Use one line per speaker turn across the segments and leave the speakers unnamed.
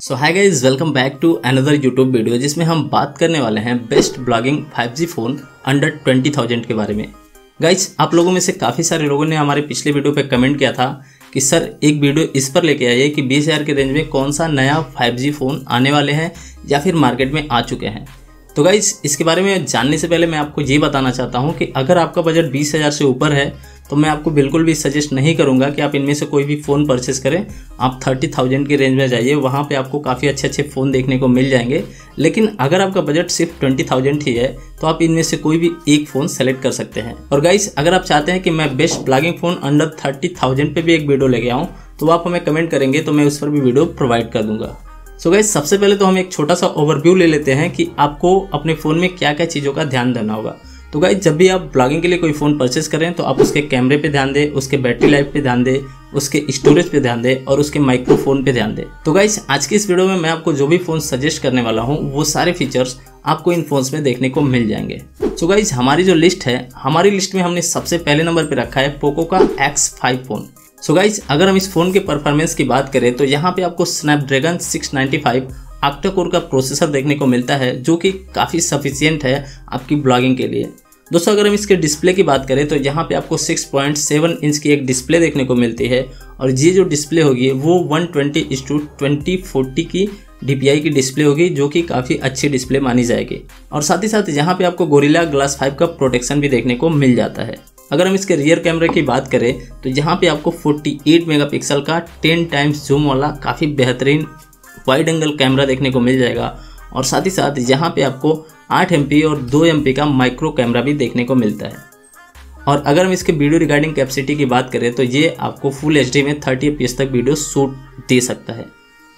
So hi guys welcome back to another YouTube video जिसमें हम बात करने वाले हैं best blogging 5G phone under 20,000 के बारे में। गाइज़ आप लोगों में से काफ़ी सारे लोगों ने हमारे पिछले वीडियो पे कमेंट किया था कि सर एक वीडियो इस पर लेके आइए कि बीस हज़ार के रेंज में कौन सा नया 5G फ़ोन आने वाले हैं या फिर मार्केट में आ चुके हैं। तो गाइज़ इसके बारे में जानने से पहले मैं आपको ये बताना चाहता हूँ कि अगर आपका बजट बीस हज़ार से ऊपर है तो मैं आपको बिल्कुल भी सजेस्ट नहीं करूँगा कि आप इनमें से कोई भी फ़ोन परचेस करें। आप थर्टी थाउज़ेंड की रेंज में जाइए, वहाँ पे आपको काफ़ी अच्छे अच्छे फ़ोन देखने को मिल जाएँगे। लेकिन अगर आपका बजट सिर्फ़ ट्वेंटी थाउज़ेंड ही है तो आप इनमें से कोई भी एक फ़ोन सेलेक्ट कर सकते हैं। और गाइस अगर आप चाहते हैं कि मैं best blogging phone under thirty thousand पे भी एक वीडियो लेके आऊँ तो आप हमें कमेंट करेंगे तो मैं उस पर भी वीडियो प्रोवाइड कर दूँगा। सो so सबसे पहले तो हम एक छोटा सा ओवरव्यू ले लेते हैं कि आपको अपने फ़ोन में क्या क्या चीज़ों का ध्यान देना होगा। तो गाइज़ जब भी आप ब्लॉगिंग के लिए कोई फ़ोन परचेस करें तो आप उसके कैमरे पे ध्यान दें, उसके बैटरी लाइफ पे ध्यान दें, उसके स्टोरेज पे ध्यान दें और उसके माइक्रोफोन पे ध्यान दें। तो गाइज़ आज की इस वीडियो में मैं आपको जो भी फ़ोन सजेस्ट करने वाला हूँ, वो सारे फीचर्स आपको इन फोन्स में देखने को मिल जाएँगे। सो गाइज़ हमारी जो लिस्ट है, हमारी लिस्ट में हमने सबसे पहले नंबर पर रखा है पोको का X five phone so guys अगर हम इस फ़ोन के परफॉर्मेंस की बात करें तो यहाँ पे आपको स्नैपड्रैगन 695 ऑक्टाकोर का प्रोसेसर देखने को मिलता है, जो कि काफ़ी सफिशियंट है आपकी ब्लॉगिंग के लिए। दोस्तों, अगर हम इसके डिस्प्ले की बात करें तो यहाँ पे आपको 6.7 इंच की एक डिस्प्ले देखने को मिलती है, और ये जो डिस्प्ले होगी, वो 120 ट्वेंटी टू ट्वेंटी की DPI की डिस्प्ले होगी, जो कि काफ़ी अच्छी डिस्प्ले मानी जाएगी। और साथ ही साथ यहाँ पे आपको गोरिल्ला ग्लास 5 का प्रोटेक्शन भी देखने को मिल जाता है। अगर हम इसके रियर कैमरे की बात करें तो यहाँ पे आपको 48 मेगापिक्सल का 10 टाइम्स जूम वाला काफ़ी बेहतरीन वाइड एंगल कैमरा देखने को मिल जाएगा। और साथ ही साथ यहाँ पे आपको 8 एम और 2 एम का माइक्रो कैमरा भी देखने को मिलता है। और अगर हम इसके वीडियो रिगार्डिंग कैपेसिटी की बात करें तो ये आपको फुल एचडी में थर्टी एफ़ तक वीडियो शूट दे सकता है।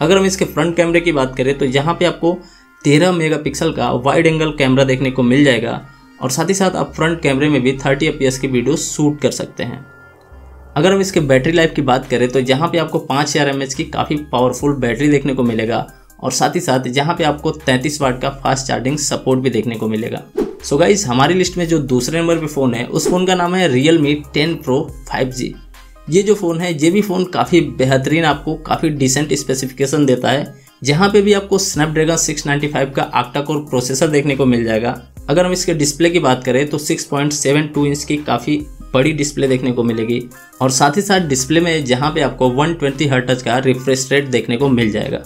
अगर हम इसके फ्रंट कैमरे की बात करें तो यहाँ पे आपको 13 मेगापिक्सल का वाइड एंगल कैमरा देखने को मिल जाएगा और साथ ही साथ आप फ्रंट कैमरे में भी 30 एफ़ की वीडियो शूट कर सकते हैं। अगर हम इसके बैटरी लाइफ की बात करें तो यहाँ पे आपको पाँच हज़ार एम की काफ़ी पावरफुल बैटरी देखने को मिलेगा और साथ ही साथ यहाँ पे आपको 33 वाट का फास्ट चार्जिंग सपोर्ट भी देखने को मिलेगा। सो so गाइज़ हमारी लिस्ट में जो दूसरे नंबर पे फ़ोन है, उस फ़ोन का नाम है Realme ten pro five ये जो फ़ोन है, ये भी फ़ोन काफ़ी बेहतरीन आपको काफ़ी डिसेंट स्पेसिफिकेशन देता है। जहाँ पे भी आपको स्नैपड्रैगन 695 का आक्टा कोर प्रोसेसर देखने को मिल जाएगा। अगर हम इसके डिस्प्ले की बात करें तो 6.72 इंच की काफ़ी बड़ी डिस्प्ले देखने को मिलेगी। और साथ ही साथ डिस्प्ले में जहाँ पे आपको 120 ट्वेंटी का रिफ्रेश रेट देखने को मिल जाएगा।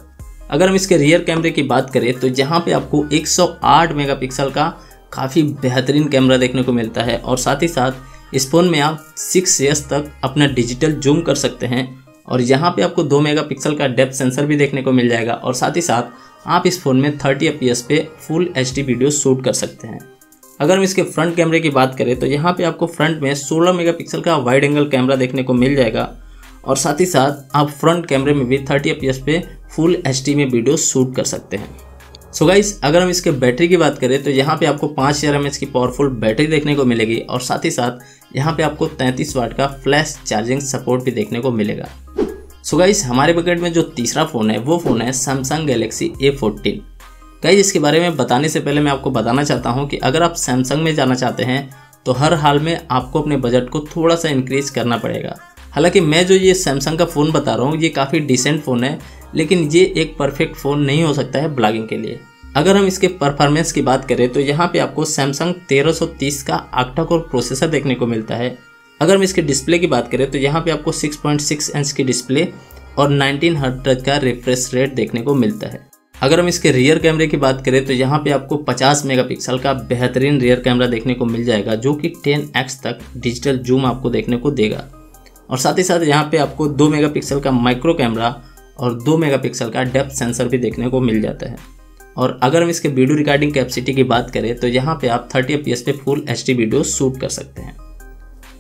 अगर हम इसके रियर कैमरे की बात करें तो जहाँ पे आपको 108 मेगापिक्सल का काफ़ी बेहतरीन कैमरा देखने को मिलता है। और साथ ही साथ इस फ़ोन में आप सिक्स तक अपना डिजिटल जूम कर सकते हैं। और यहाँ पे आपको दो मेगापिक्सल का डेप्थ सेंसर भी देखने को मिल जाएगा और साथ ही साथ आप इस फ़ोन में थर्टी एफ़ पे फुल एच वीडियो शूट कर सकते हैं। अगर हम इसके फ्रंट कैमरे की बात करें तो यहाँ पे आपको फ्रंट में 16 मेगापिक्सल का वाइड एंगल कैमरा देखने को मिल जाएगा और साथ ही साथ आप फ्रंट कैमरे में भी 30 एफ़ पे फुल एच में वीडियो शूट कर सकते हैं। सो गाइस अगर हम इसके बैटरी की बात करें तो यहाँ पे आपको पाँच हज़ार एम की पावरफुल बैटरी देखने को मिलेगी और साथ ही साथ यहाँ पे आपको 33 वाट का फ्लैश चार्जिंग सपोर्ट भी देखने को मिलेगा। सो गाइस हमारे बकेट में जो तीसरा फ़ोन है, वो फ़ोन है Samsung Galaxy A fourteen guys इसके बारे में बताने से पहले मैं आपको बताना चाहता हूँ कि अगर आप सैमसंग में जाना चाहते हैं तो हर हाल में आपको अपने बजट को थोड़ा सा इंक्रीज करना पड़ेगा. हालाँकि मैं जो ये सैमसंग का फ़ोन बता रहा हूँ, ये काफ़ी डिसेंट फ़ोन है, लेकिन ये एक परफेक्ट फ़ोन नहीं हो सकता है ब्लॉगिंग के लिए. अगर हम इसके परफॉर्मेंस की बात करें तो यहाँ पे आपको सैमसंग 1330 का आक्टा कोर प्रोसेसर देखने को मिलता है. अगर हम इसके डिस्प्ले की बात करें तो यहाँ पे आपको 6.6 पॉइंट इंच की डिस्प्ले और 19 हर्ट्ज का रिफ्रेश रेट देखने को मिलता है। अगर हम इसके रियर कैमरे की बात करें तो यहाँ पे आपको 50 मेगापिक्सल का बेहतरीन रियर कैमरा देखने को मिल जाएगा, जो कि 10x तक डिजिटल जूम आपको देखने को देगा। और साथ ही साथ यहाँ पे आपको दो मेगापिक्सल का माइक्रो कैमरा और दो मेगापिक्सल का डेप्थ सेंसर भी देखने को मिल जाता है। और अगर हम इसके वीडियो रिकॉर्डिंग कैपेसिटी की बात करें तो यहाँ पे आप 30 एफ़ पे फुल एच वीडियो शूट कर सकते हैं।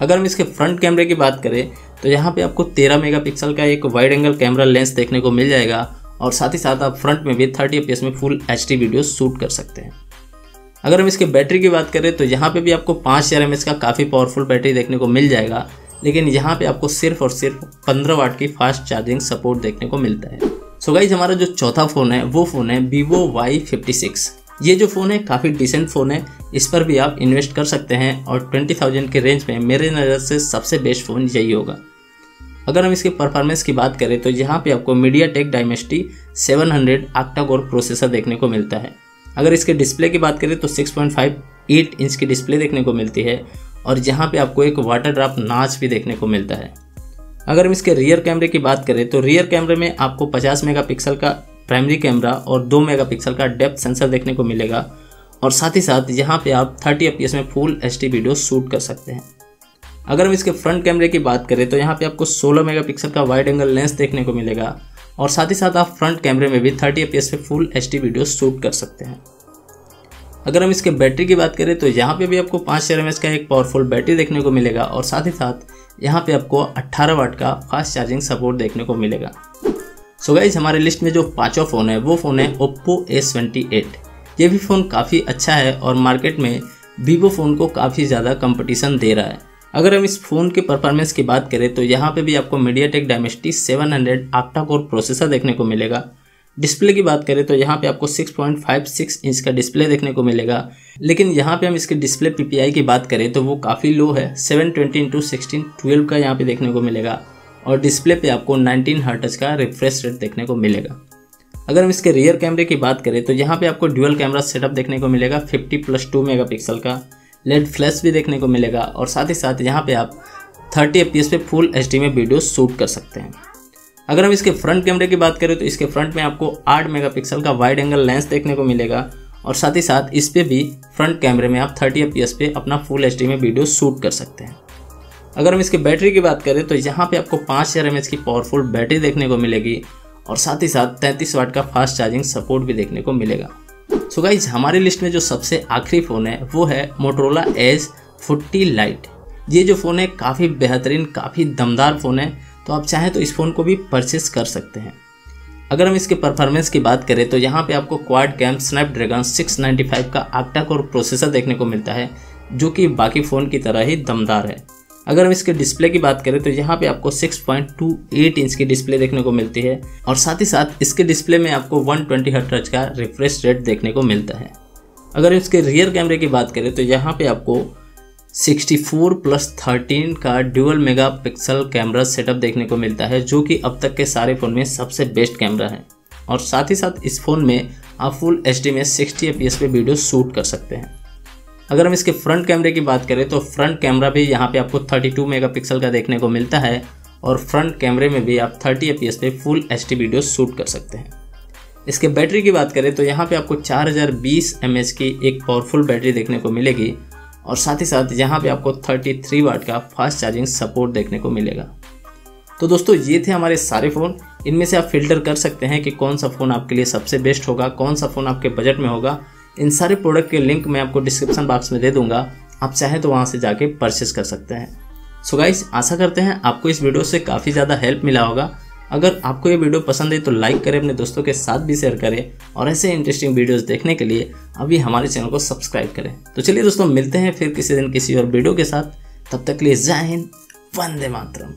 अगर हम इसके फ्रंट कैमरे की बात करें तो यहाँ पे आपको 13 मेगापिक्सल का एक वाइड एंगल कैमरा लेंस देखने को मिल जाएगा और साथ ही साथ आप फ्रंट में भी 30 एफ़ में फुल एचडी वीडियो शूट कर सकते हैं। अगर हम इसके बैटरी की बात करें तो यहाँ पे भी आपको पाँच हज़ार का काफ़ी पावरफुल बैटरी देखने को मिल जाएगा, लेकिन यहाँ पे आपको सिर्फ़ और सिर्फ़ 15 वाट की फास्ट चार्जिंग सपोर्ट देखने को मिलता है। सो so गाइज़ हमारा जो चौथा फ़ोन है, वो फ़ोन है वीवो वाई फिफ्टी ये जो फ़ोन है, काफ़ी डिसेंट फ़ोन है। इस पर भी आप इन्वेस्ट कर सकते हैं और ट्वेंटी थाउज़ेंड के रेंज में मेरे नज़र से सबसे बेस्ट फ़ोन यही होगा। अगर हम इसके परफॉर्मेंस की बात करें तो यहाँ पे आपको MediaTek Dimensity seven hundred core processor देखने को मिलता है। अगर इसके डिस्प्ले की बात करें तो 6.58 इंच की डिस्प्ले देखने को मिलती है और यहाँ पे आपको एक वाटर ड्रॉप नाच भी देखने को मिलता है। अगर हम इसके रियर कैमरे की बात करें तो रियर कैमरे में आपको 50 मेगापिक्सल का प्राइमरी कैमरा और 2 मेगापिक्सल का डेप्थ सेंसर देखने को मिलेगा और साथ ही साथ यहाँ पे आप 30 एफ़ में फुल एच वीडियो शूट कर सकते हैं। अगर हम इसके फ्रंट कैमरे की बात करें तो यहाँ पे आपको 16 मेगापिक्सल का वाइड एंगल लेंस देखने को मिलेगा और साथ ही साथ आप फ्रंट कैमरे में भी 30 एफ़ पे फुल एच वीडियो शूट कर सकते हैं। अगर हम इसके बैटरी की बात करें तो यहाँ पे भी आपको पाँच सौ का एक पावरफुल बैटरी देखने को मिलेगा और साथ ही साथ यहाँ पे आपको 18 वाट का फास्ट चार्जिंग सपोर्ट देखने को मिलेगा। सो so गाइज़ हमारे लिस्ट में जो पांचवा फ़ोन है, वो फ़ोन है ओप्पो एस ट्वेंटी एट ये भी फ़ोन काफ़ी अच्छा है और मार्केट में वीवो फ़ोन को काफ़ी ज़्यादा कंपटीशन दे रहा है। अगर हम इस फ़ोन के परफॉर्मेंस की बात करें तो यहाँ पे भी आपको MediaTek Dimensity seven hundred core processor देखने को मिलेगा। डिस्प्ले की बात करें तो यहाँ पे आपको 6.56 इंच का डिस्प्ले देखने को मिलेगा। लेकिन यहाँ पे हम इसके डिस्प्ले पीपीआई की बात करें तो वो काफ़ी लो है 720 ट्वेंटी इंटू सिक्सटीन ट्वेल्व का यहाँ पे देखने को मिलेगा। और डिस्प्ले पे आपको 19 हर्टज का रिफ्रेश रेट देखने को मिलेगा। अगर हम इसके रियर कैमरे की बात करें तो यहाँ पे आपको ड्यूअल कैमरा सेटअप देखने को मिलेगा 50 प्लस टू मेगा का। लेड फ्लैश भी देखने को मिलेगा और साथ ही साथ यहाँ पे आप 30 एफ़ पे फुल एचडी में वीडियो शूट कर सकते हैं। अगर हम इसके फ्रंट कैमरे की बात करें तो इसके फ्रंट में आपको 8 मेगापिक्सल का वाइड एंगल लेंस देखने को मिलेगा और साथ ही साथ इस पर भी फ्रंट कैमरे में आप 30 एफ़ पे अपना फुल एचडी में वीडियो शूट कर सकते हैं। अगर हम इसके बैटरी की बात करें तो यहाँ पे आपको पाँच हज़ार एम की पावरफुल बैटरी देखने को मिलेगी और साथ ही साथ तैंतीस वाट का फास्ट चार्जिंग सपोर्ट भी देखने को मिलेगा। सो so गाइज़ हमारी लिस्ट में जो सबसे आखिरी फ़ोन है, वो है मोटरोला एज फोर्टी लाइट ये जो फ़ोन है, काफ़ी बेहतरीन, काफ़ी दमदार फ़ोन है तो आप चाहें तो इस फ़ोन को भी परचेस कर सकते हैं। अगर हम इसके परफॉर्मेंस की बात करें तो यहाँ पे आपको क्वाड कैम स्नैपड्रैगन 695 का आक्टा कोर प्रोसेसर देखने को मिलता है, जो कि बाकी फ़ोन की तरह ही दमदार है। अगर हम इसके डिस्प्ले की बात करें तो यहाँ पे आपको 6.28 इंच की डिस्प्ले देखने को मिलती है और साथ ही साथ इसके डिस्प्ले में आपको 120 ट्वेंटी का रिफ्रेश रेट देखने को मिलता है। अगर इसके रियर कैमरे की बात करें तो यहाँ पे आपको 64 प्लस 13 का ड्यूअल मेगापिक्सल कैमरा सेटअप देखने को मिलता है, जो कि अब तक के सारे फ़ोन में सबसे बेस्ट कैमरा है। और साथ ही साथ इस फ़ोन में आप फुल एचडी में सिक्सटी एफ़ पे वीडियो शूट कर सकते हैं। अगर हम इसके फ्रंट कैमरे की बात करें तो फ्रंट कैमरा भी यहाँ पे आपको 32 मेगापिक्सल का देखने को मिलता है और फ्रंट कैमरे में भी आप 30 एफ़ पे फुल एच वीडियो शूट कर सकते हैं। इसके बैटरी की बात करें तो यहाँ पे आपको 4020 mAh की एक पावरफुल बैटरी देखने को मिलेगी और साथ ही साथ यहाँ पे आपको 33 वाट का फास्ट चार्जिंग सपोर्ट देखने को मिलेगा। तो दोस्तों, ये थे हमारे सारे फ़ोन इनमें से आप फ़िल्टर कर सकते हैं कि कौन सा फ़ोन आपके लिए सबसे बेस्ट होगा, कौन सा फ़ोन आपके बजट में होगा। इन सारे प्रोडक्ट के लिंक मैं आपको डिस्क्रिप्शन बॉक्स में दे दूँगा। आप चाहें तो वहाँ से जाके परचेस कर सकते हैं। सो गाइस आशा करते हैं आपको इस वीडियो से काफ़ी ज़्यादा हेल्प मिला होगा। अगर आपको ये वीडियो पसंद है तो लाइक करें, अपने दोस्तों के साथ भी शेयर करें और ऐसे इंटरेस्टिंग वीडियोस देखने के लिए अभी हमारे चैनल को सब्सक्राइब करें। तो चलिए दोस्तों, मिलते हैं फिर किसी दिन किसी और वीडियो के साथ। तब तक के लिए जय हिंद, वंदे मातरम।